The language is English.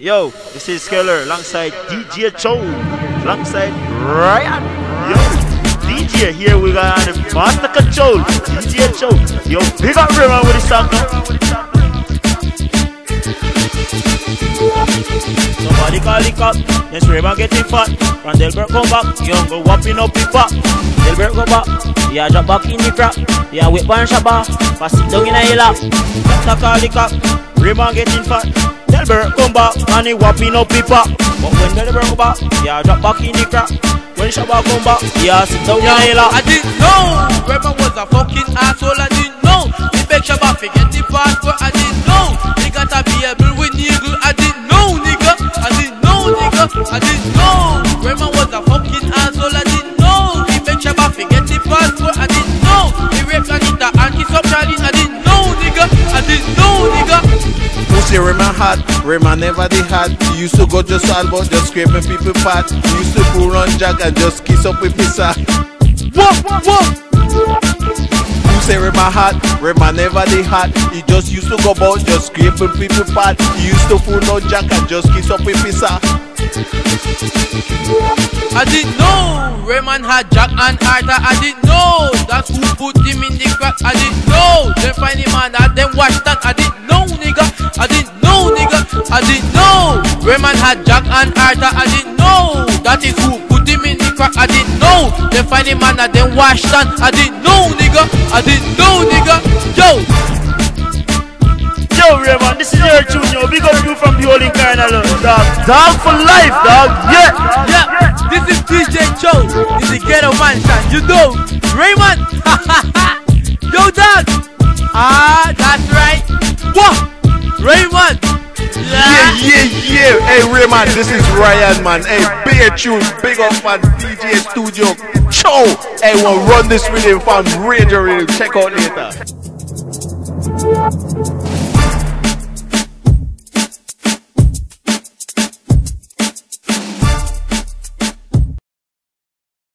Yo, this is Skeller alongside DJ Chow, alongside Ryan. Yo, DJ here we got the master control, DJ Chow. Yo, big up Raymond with the song. Somebody call it up, then Raymond getting fat. From Delbert come back, young go whopping up the pop. Delbert go back, yeah drop back in the crap. Yeah whip one shabba, pass it down in a lap. Doctor call the cop, Raymond getting fat. Delbert come back and he whopping up. But when come back, yeah drop back in the crap. When Shabba come back, yeah sit down a. I didn't know Rema was a fucking asshole. I didn't know. He beg Shabba forget the passport. I didn't know. He got to be able with nigga. I didn't know, nigga. I didn't know, nigga. I didn't know. Rema was a fucking asshole. I didn't know. He beg Shabba forget the passport. I didn't know. He raped Anita and kissed up Charlie. I didn't know, nigga. I didn't know, nigga. Pussy Rayman hot, Rayman never did hot. He used to go just all about just scraping people fat. He used to pull on Jack and just kiss up with pizza. Whoa, whoa. You say Rayman hot, Rayman never did hot. He just used to go about just scraping people fat. He used to pull on Jack and just kiss up with pizza. I didn't know Rayman had Jack and Arthur. I didn't know that's who put him in the crack. I didn't know they find him and that then watch that. I didn't I didn't know Rayman had Jack and Arthur. I didn't know that is who put him in the crack. I didn't know they find him and that then watch that. I didn't know, nigga. I didn't know, nigga. Yo, Yo, Raymond, this is your yo. Big up you from the Holy Carnival, dog. Dog for life, dog. Yeah. yeah. This is DJ Chow. This is Ghetto Mansion. You know, Raymond. Yo, dog. Ah, that's right. What? Raymond. Yeah, yeah, yeah. Hey Rayman, this is Ryan man. Hey, big tune, big up man, DJ Studio. Chow. Hey, we'll run this rhythm from Radio Radio. Check out later.